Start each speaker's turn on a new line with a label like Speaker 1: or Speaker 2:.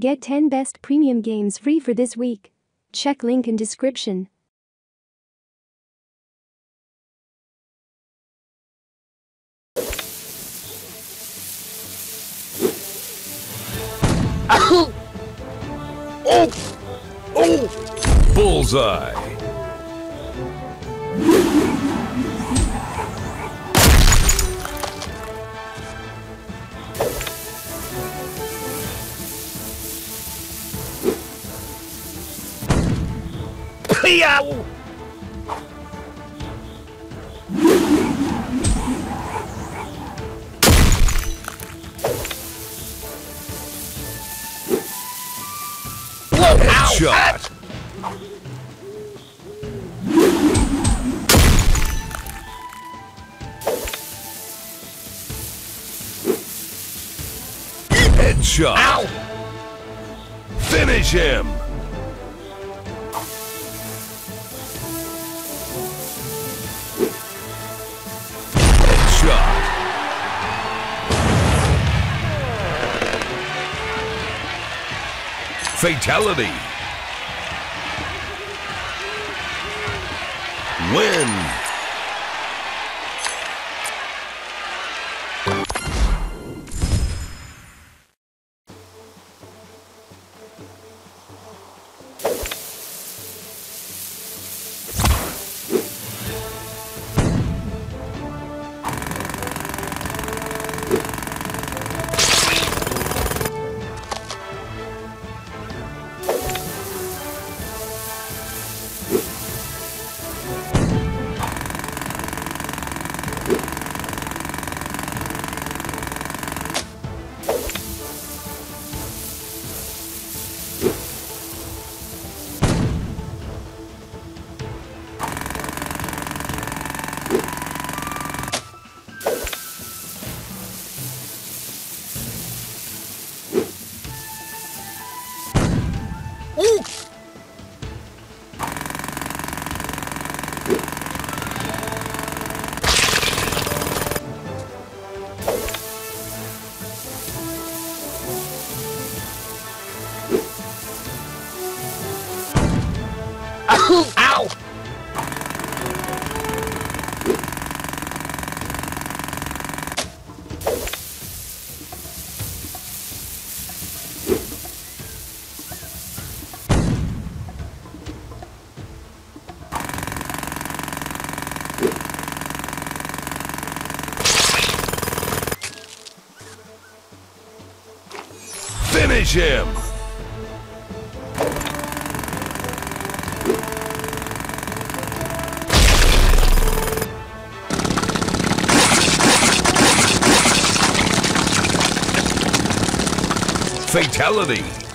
Speaker 1: Get 10 best premium games free for this week. Check link in description.
Speaker 2: Oh! Oh!
Speaker 3: Bullseye.
Speaker 2: Yow!
Speaker 3: Headshot. Headshot.
Speaker 2: Ow!
Speaker 3: Finish him. Fatality. Win.
Speaker 2: Ow!
Speaker 3: Finish him. Fatality.